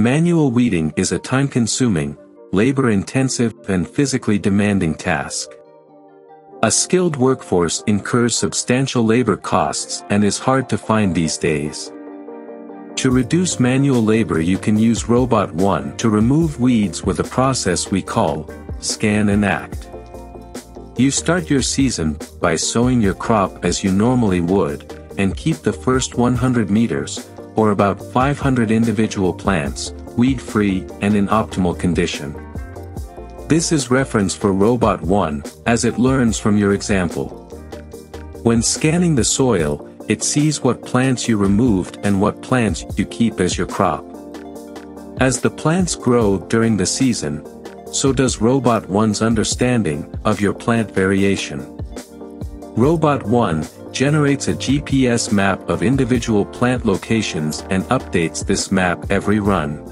Manual weeding is a time-consuming, labor-intensive and physically demanding task. A skilled workforce incurs substantial labor costs and is hard to find these days. To reduce manual labor you can use Robot One to remove weeds with a process we call, scan and act. You start your season by sowing your crop as you normally would, and keep the first 100 meters, or about 500 individual plants, weed-free and in optimal condition. This is reference for Robot 1, as it learns from your example. When scanning the soil, it sees what plants you removed and what plants you keep as your crop. As the plants grow during the season, so does Robot 1's understanding of your plant variation. Robot 1 generates a GPS map of individual plant locations and updates this map every run.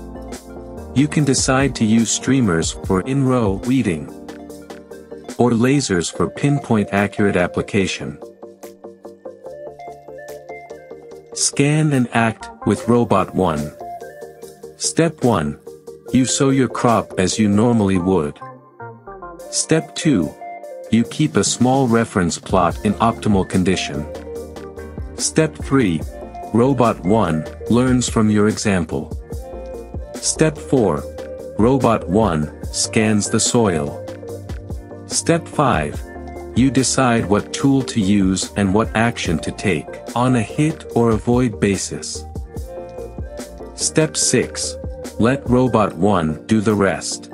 You can decide to use streamers for in-row weeding or lasers for pinpoint accurate application. Scan and act with Robot 1. Step 1. You sow your crop as you normally would. Step 2. You keep a small reference plot in optimal condition. Step 3. Robot 1 learns from your example. Step 4. Robot 1 scans the soil. Step 5. You decide what tool to use and what action to take, on a hit or avoid basis. Step 6. Let Robot 1 do the rest.